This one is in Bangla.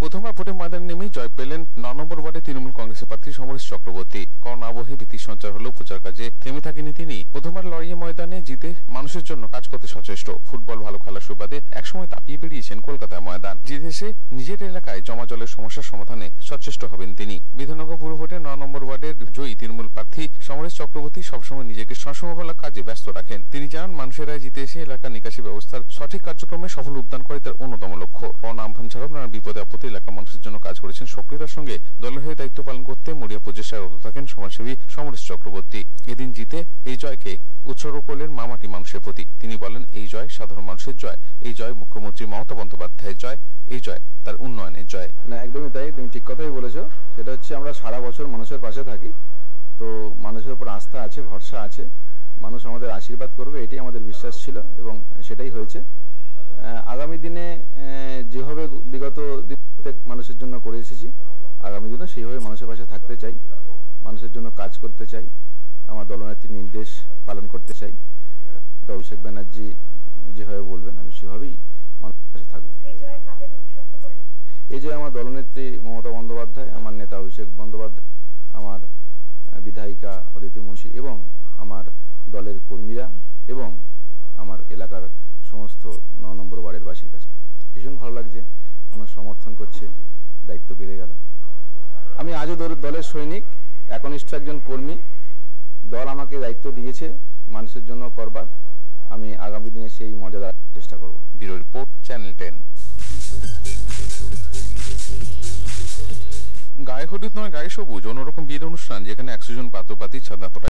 প্রথমবার ভোটে ময়দানে নেমেই জয় পেলেন ন নম্বর ওয়ার্ডে তৃণমূল কংগ্রেসের প্রার্থী সমরেশ চক্রবর্তী। করোনা আবহে ভীতি সঞ্চার হলেও প্রচার কাজে থেমে থাকেনি তিনি। প্রথমবার লড়াইয়ে ময়দানে জিতে মানুষের জন্য কাজ করতে সচেষ্ট। ফুটবল ভালো খেলার সুবাদে একসময় তাপিয়ে বেরিয়েছেন কলকাতায় ময়দান। জিতে এসে নিজের এলাকায় জমা জলের সমস্যার সমাধানে সচেষ্ট হবেন তিনি। বিধাননগর পুর ভোটে ন নম্বর ওয়ার্ডের জয়ী তৃণমূল প্রার্থী সমরেশ চক্রবর্তী সবসময় নিজেকে সংশোধনমূলক কাজে ব্যস্ত রাখেন। তিনি জানান, মানুষের রায় জিতে এসে এলাকার নিকাশি ব্যবস্থার সঠিক কার্যক্রমে সফল উদ্যান করে তার অন্যতম লক্ষ্য। করোনা আমফান ছাড়াও নানা বিপদে আপদে এলাকার মানুষের জন্য কাজ করেছেন সক্রিয়তার সঙ্গে দলের হয়ে দায়িত্ব পালন করতে মরিয়া প্রচেষ্টায় রত থাকেন সমাজসেবী সমরেশ চক্রবর্তী। এদিন জিতে এই জয়কে উৎসর্গ করলেন মামাটি মানুষের প্রতি। তিনি বলেন, এই জয় সাধারণ মানুষের জয়, এই জয় মুখ্যমন্ত্রী মমতা বন্দ্যোপাধ্যায়ের জয়, এই জয় তার উন্নয়নের জয়। না, একদমই তাই, তুমি ঠিক কথাই বলেছ। সেটা হচ্ছে আমরা সারা বছর মানুষের পাশে থাকি। তো মানুষের উপর আস্থা আছে, ভরসা আছে। মানুষ আমাদের আশীর্বাদ করবে, এটাই আমাদের বিশ্বাস ছিল এবং সেটাই হয়েছে। আগামী দিনে যেভাবে বিগত দিনতে মানুষের জন্য করে এসেছি, আগামী দিনে সেইভাবে মানুষের পাশে থাকতে চাই, মানুষের জন্য কাজ করতে চাই, আমার দলনেত্রীর নির্দেশ পালন করতে চাই। তো অভিষেক ব্যানার্জি যেভাবে বলবেন, আমি সেভাবেই মানুষের পাশে থাকব এই জয় কাদের উৎসর্গ করলেন এই যে আমার দলনেত্রী মমতা বন্দ্যোপাধ্যায়, আমার নেতা অভিষেক বন্দ্যোপাধ্যায়, আমার বিধায়িকা অদিতি মুন্সী এবং আমার দলের কর্মীরা এবং আমার এলাকার সমস্ত ন নম্বর ওয়ার্ডের বাসীর কাছে। ভীষণ ভালো লাগছে আমার সমর্থন করছে, দায়িত্ব বেড়ে গেল। আমি আজও দল- দলের সৈনিক, একনিষ্ঠ একজন কর্মী। দল আমাকে দায়িত্ব দিয়েছে, মানুষের জন্য করবার। আমি আগামী দিনে সেই মর্যাদা চেষ্টা করব। Bureau report, channel ten. গায়ে সবুজ অন্যরকম বিয়ের অনুষ্ঠান যেখানে একশো জন পাত্রপাতি ছাদনাতলা